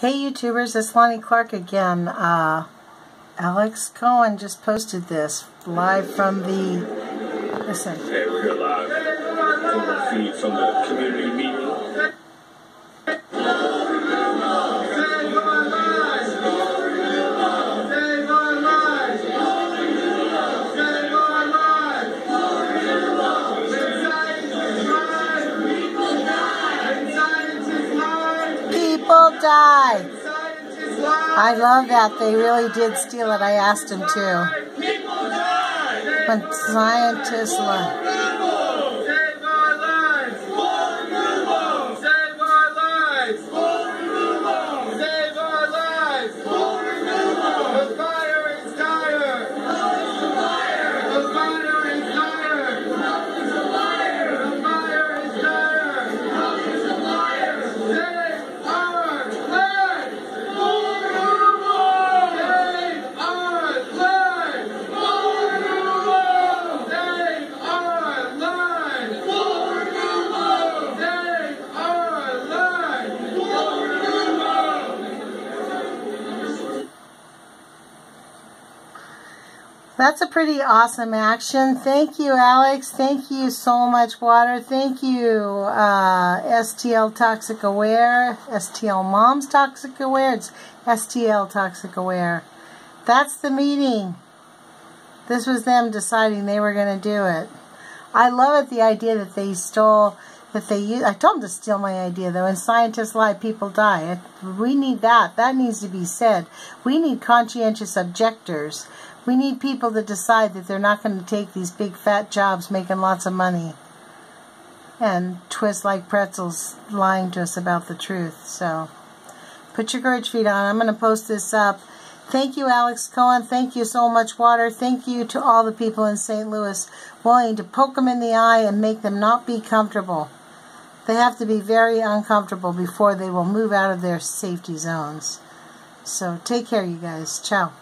Hey YouTubers, it's Lonnie Clark again. Uh, Alex Cohen just posted this live from the. Listen. Hey, we're live from the feed from the community meeting. Die. I love that. They really did steal it. I asked them to. When scientists lie. That's a pretty awesome action. Thank you, Alex. Thank you Soul Much Water. Thank you, uh, STL Toxic Aware, STL Moms Toxic Aware. It's STL Toxic Aware. That's the meeting. This was them deciding they were going to do it. I love it, the idea that they stole, that they use, I told them to steal my idea though, When scientists lie, people die. We need that. That needs to be said. We need conscientious objectors. We need people to decide that they're not going to take these big fat jobs making lots of money and twist like pretzels lying to us about the truth. So put your courage feet on. I'm going to post this up. Thank you, Alex Cohen. Thank you Soul Much Water. Thank you to all the people in St. Louis willing to poke them in the eye and make them not be comfortable. They have to be very uncomfortable before they will move out of their safety zones. So take care, you guys. Ciao.